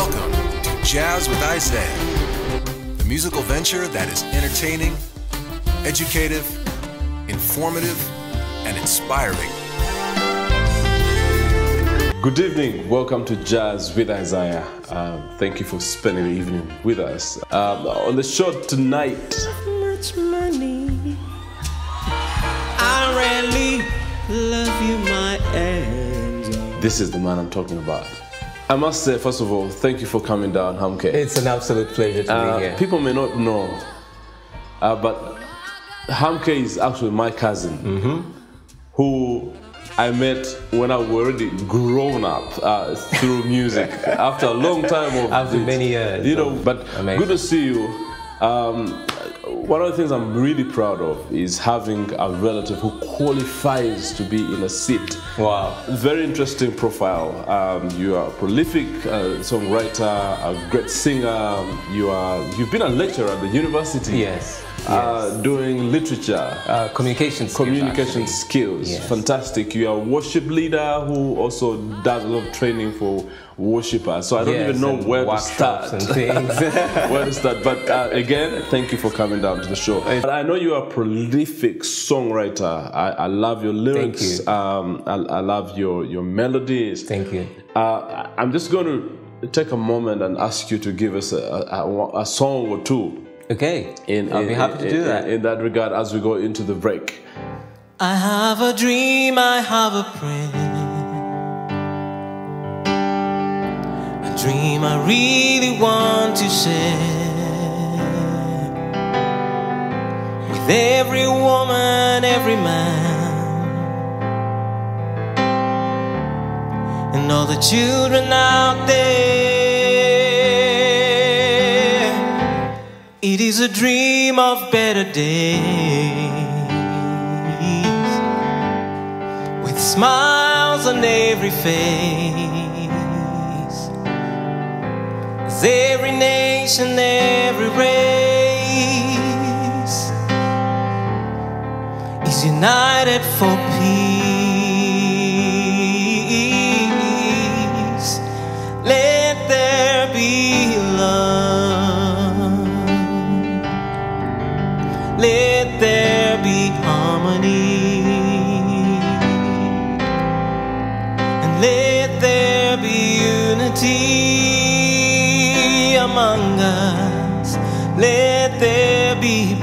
Welcome to Jazz with Isaiah, the musical venture that is entertaining, educative, informative, and inspiring. Good evening. Welcome to Jazz with Isaiah. Um, thank you for spending the evening with us. Um, on the show tonight, much money. I really love you, my angel. this is the man I'm talking about. I must say, first of all, thank you for coming down, Hum Kay. It's an absolute pleasure to Uh, be here. people may not know, uh, but Hum Kay is actually my cousin, Mm-hmm. who I met when I was already grown up uh, through music after a long time of After it. many years You know, but Amazing. good to see you. Um, one of the things I'm really proud of is having a relative who qualifies to be in a seat. Wow. Very interesting profile. Um, you are a prolific uh, songwriter, a great singer. You are. You've been a lecturer at the university. Yes. Uh, doing literature, Uh, communication skills. communication actually. skills. Yes. Fantastic. You are a worship leader who also does a lot of training for worshipers. So I don't Yes, even know where to start. where to start. But uh, again, thank you for coming down to the show. But I know you are a prolific songwriter. I, I love your lyrics. you. Um, I, I love your your melodies. Thank you. Uh, I'm just going to take a moment and ask you to give us a, a, a song or two. Okay. In, I'll in- be happy to do that. In that regard, as we go into the break. I have a dream, I have a prayer. A dream I really want to share with every woman, every man, and all the children out there. Is a dream of better days with smiles on every face. As every nation, every race is united for peace. among us. Let there be